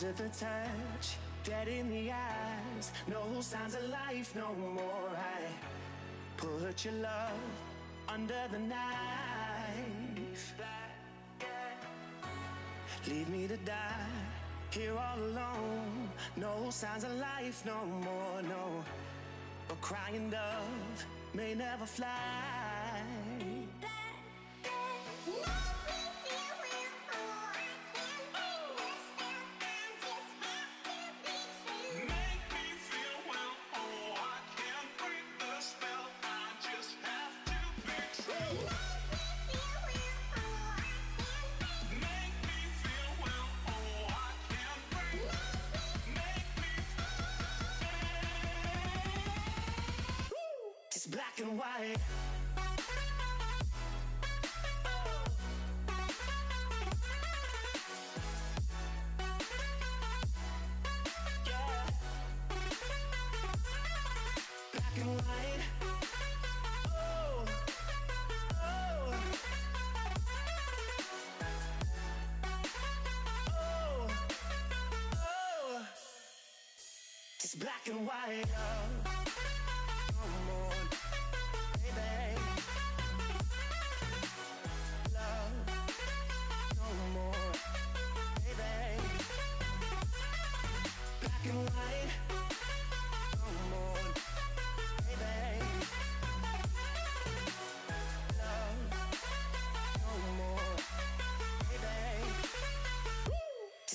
Cold the touch, dead in the eyes. No signs of life no more. I put your love under the knife. Leave me to die here all alone. No signs of life no more. No, a crying dove may never fly. Black and white. Black and white. Oh, oh. oh. oh. It's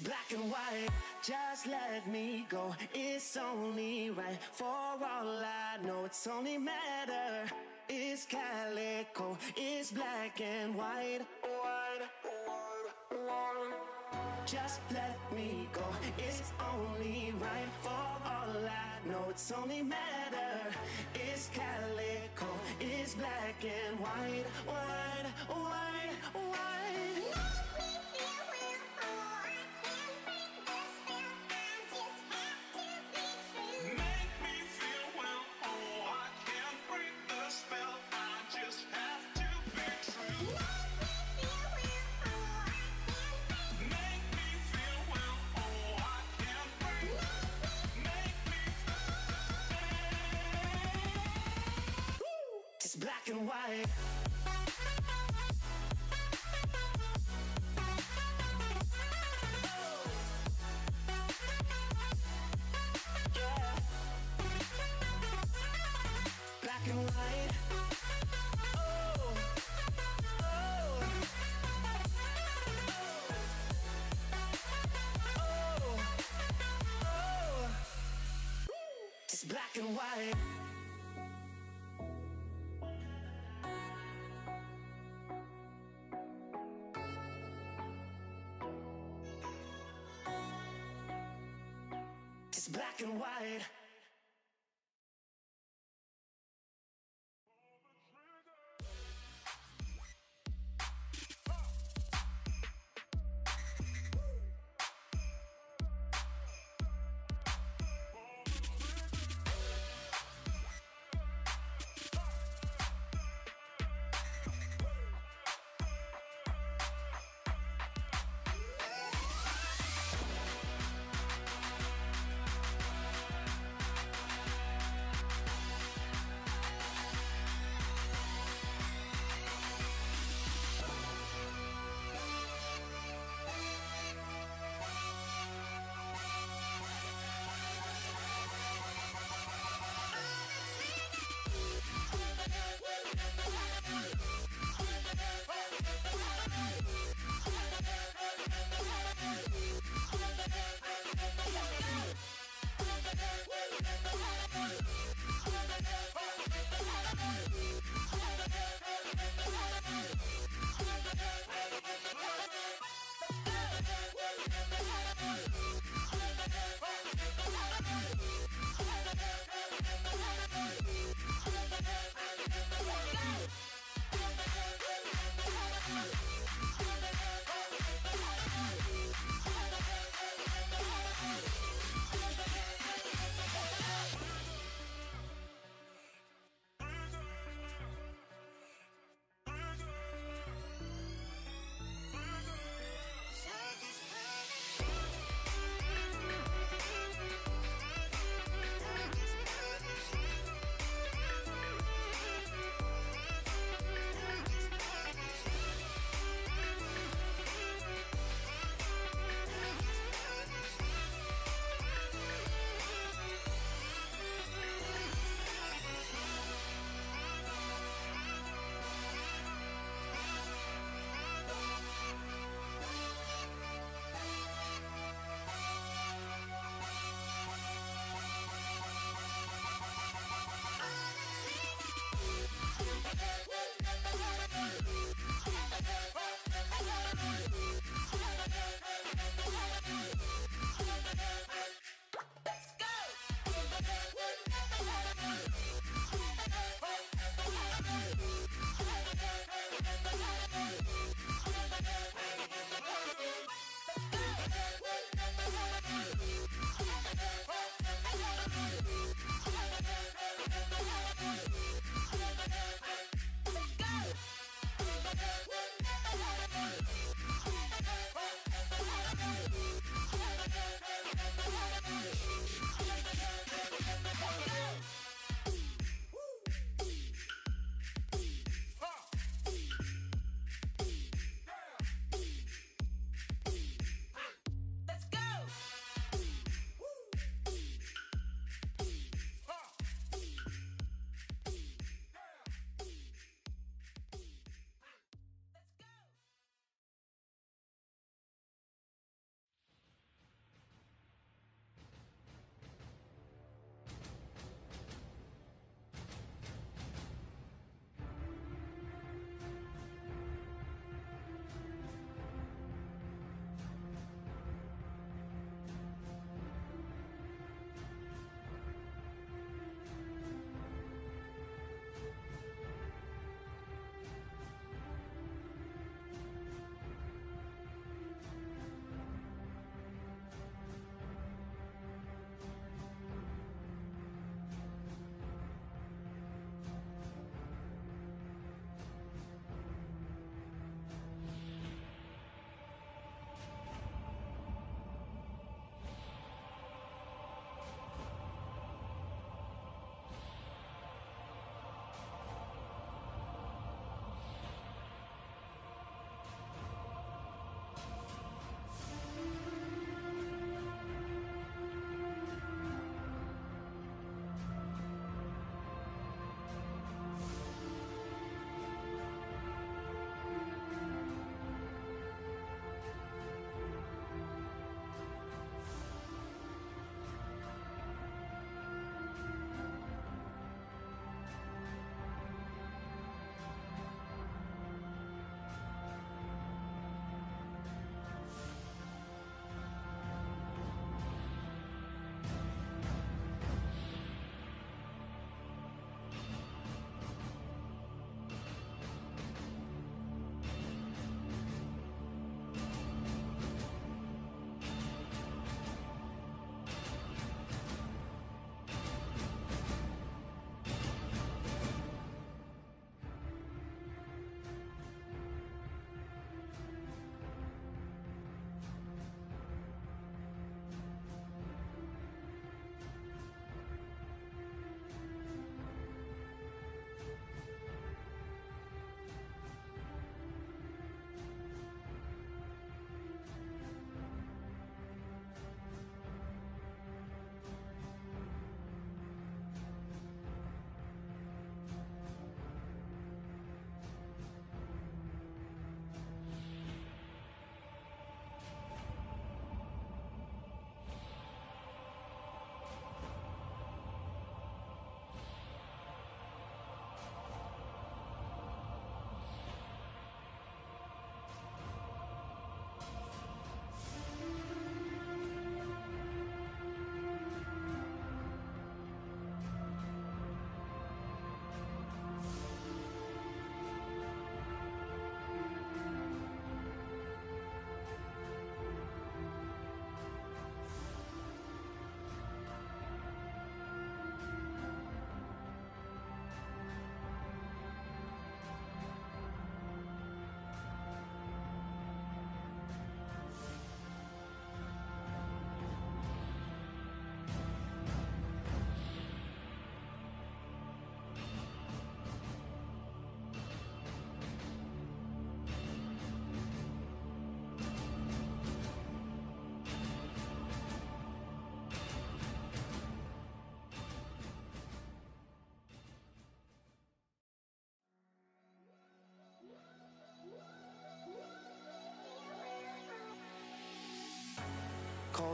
black and white. Just let me go. It's only right. For all I know, it's only matter. It's calico. It's black and. White, Just let me go. It's only right. For all I know, it's only matter. It's calico. It's black and white. White, white, white. Black and white. Yeah. Black It's black and white.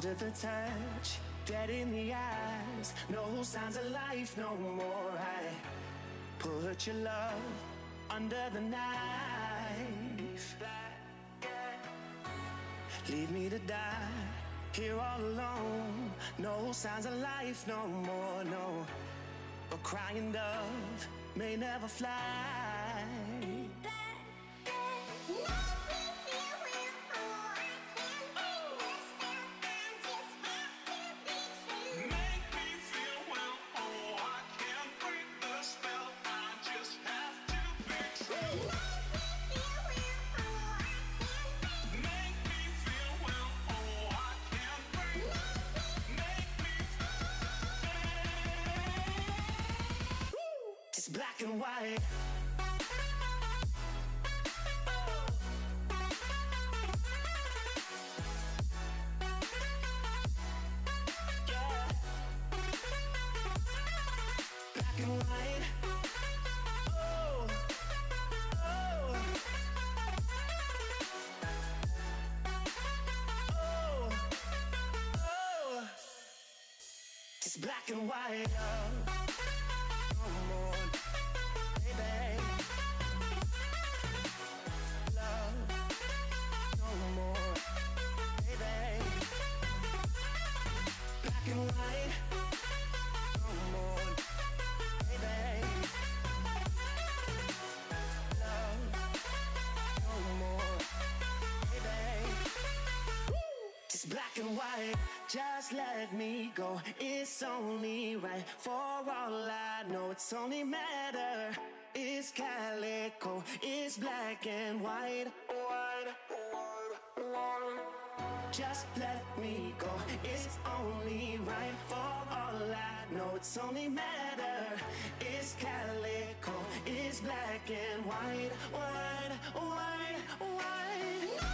Cold the touch, dead in the eyes, no signs of life no more. I put your love under the knife. Leave me to die here all alone. No signs of life no more, no. A crying dove may never fly. Black and white. Black and white. Oh, oh, oh. White, just let me go. It's only right for all I know. It's only matter. It's calico, it's black and white. White, white, white. Just let me go. It's only right for all I know. It's only matter. It's calico, it's black and white. White, white, white.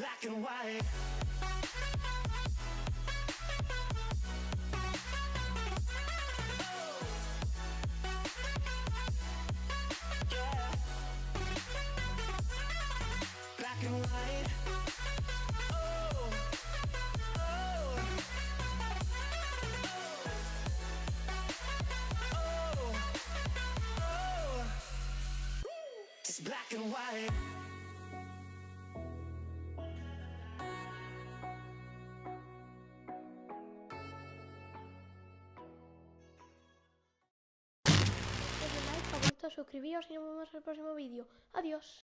Black and white. Black and white. Oh. Oh. Oh. Suscribíos y nos vemos en el próximo vídeo. Adiós.